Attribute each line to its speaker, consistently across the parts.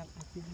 Speaker 1: Locap asin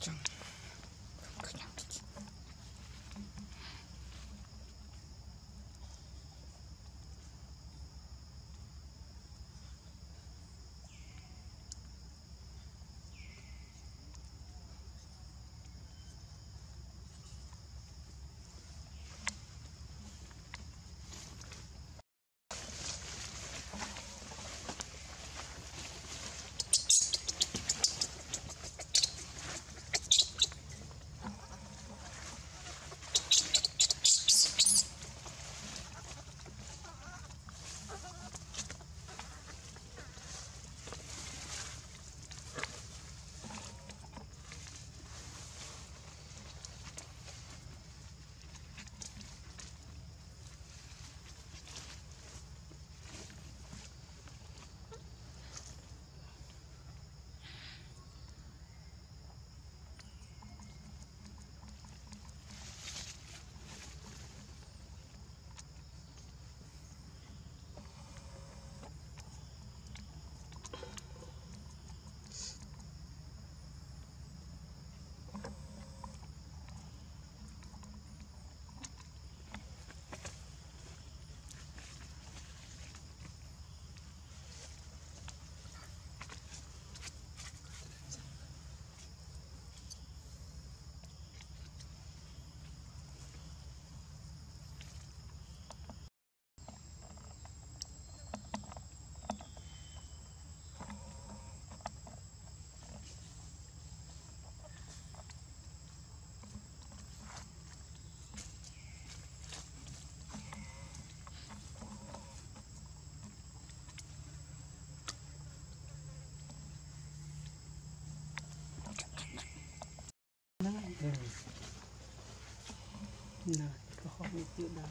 Speaker 2: John.
Speaker 1: Na, kahomit chưa na.